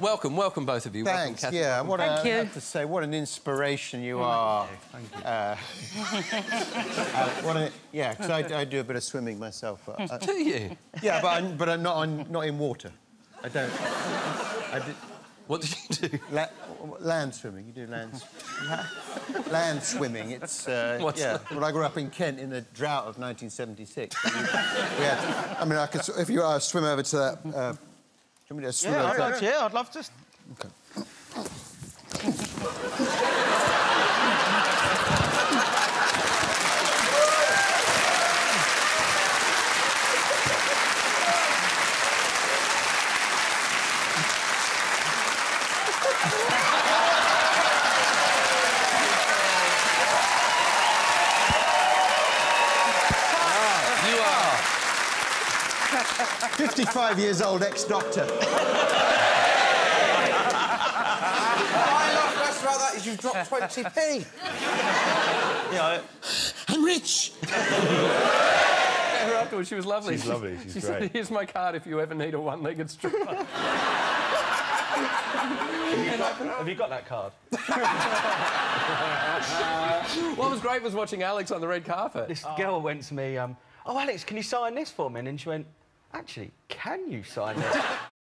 Welcome, welcome, both of you. Welcome, Thanks. Cathy. yeah, what Thank I you. have to say, what an inspiration you are. Thank you. Uh, uh, what a, yeah, because I, I do a bit of swimming myself. But, uh, Do you? yeah, but I'm, but I'm not on, not in water. I don't. I did What did you do? la, land swimming. You do land land swimming. It's uh, What's yeah. that? When I grew up in Kent in the drought of 1976, we, we I mean, I could if you uh, swim over to that. Uh, do you want me to swim Yeah, I'd to that? like to, yeah, I'd love to. You are. 55 years old ex-doctor. What I love best about that is you've dropped 20p. Yeah, I'm rich. Met her afterwards. She was lovely. She's lovely, she's she said, great. "Here's my card if you ever need a one-legged stripper." have you got that card? what was great was watching Alex on the red carpet. This girl went to me, um, oh, Alex, can you sign this for me? And then she went, actually, can you sign this?